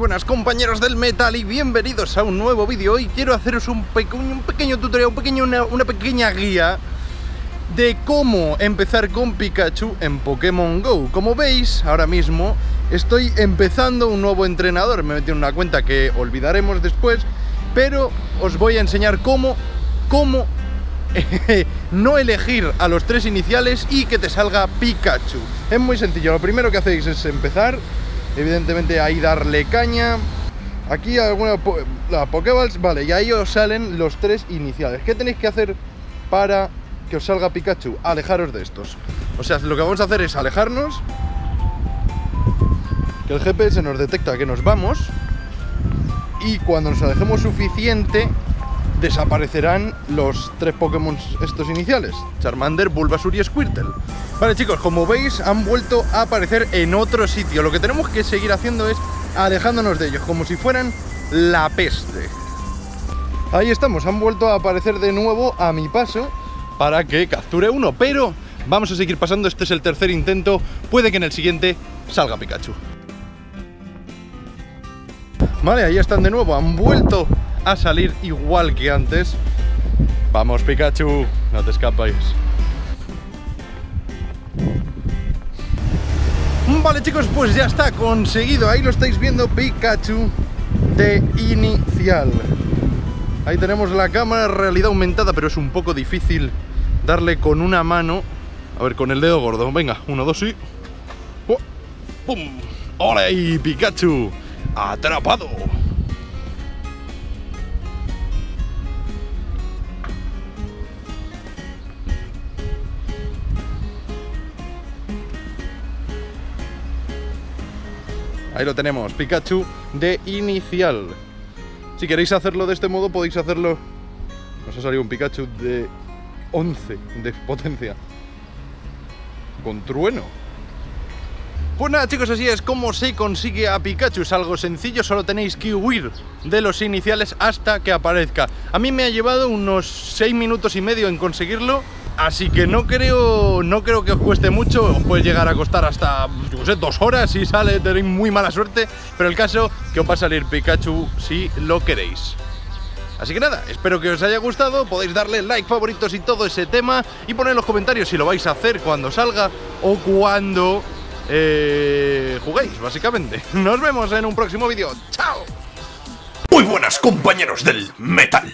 buenas compañeros del metal y bienvenidos a un nuevo vídeo. Hoy quiero haceros un, un pequeño tutorial, un pequeño, una, una, pequeña guía De cómo empezar con Pikachu en Pokémon GO. Como veis, ahora mismo estoy empezando un nuevo entrenador. Me metí en una cuenta que olvidaremos después Pero os voy a enseñar cómo, cómo no elegir a los tres iniciales y que te salga Pikachu. Es muy sencillo, lo primero que hacéis es empezar Evidentemente ahí darle caña. Aquí alguna la Pokéballs, vale, y ahí os salen los tres iniciales. ¿Qué tenéis que hacer para que os salga Pikachu? Alejaros de estos. O sea, lo que vamos a hacer es alejarnos. Que el GPS nos detecta que nos vamos. Y cuando nos alejemos suficiente, desaparecerán los tres Pokémon estos iniciales, Charmander, Bulbasur y Squirtle. Vale chicos, como veis han vuelto a aparecer en otro sitio. Lo que tenemos que seguir haciendo es alejándonos de ellos, como si fueran la peste. Ahí estamos, han vuelto a aparecer de nuevo a mi paso para que capture uno, pero vamos a seguir pasando, este es el tercer intento, puede que en el siguiente salga Pikachu. Vale, ahí están de nuevo, han vuelto a salir igual que antes. Vamos Pikachu, no te escapáis. Vale chicos, pues ya está conseguido. Ahí lo estáis viendo, Pikachu de inicial. Ahí tenemos la cámara, realidad aumentada, pero es un poco difícil darle con una mano. A ver, con el dedo gordo. Venga, uno, dos y... ¡Oh! ¡Pum! Y Pikachu atrapado. Ahí lo tenemos, Pikachu de inicial. Si queréis hacerlo de este modo, podéis hacerlo... Nos ha salido un Pikachu de 11 de potencia. Con trueno. Pues nada chicos, así es como se consigue a Pikachu, es algo sencillo, solo tenéis que huir de los iniciales hasta que aparezca. A mí me ha llevado unos 6 minutos y medio en conseguirlo, Así que no creo, no creo que os cueste mucho, os puede llegar a costar hasta, no sé, dos horas si sale, tenéis muy mala suerte, pero el caso que os va a salir Pikachu si lo queréis. Así que nada, espero que os haya gustado, podéis darle like, favoritos y todo ese tema y poner en los comentarios si lo vais a hacer cuando salga o cuando eh, juguéis, básicamente. Nos vemos en un próximo vídeo. ¡Chao! Muy buenas compañeros del metal.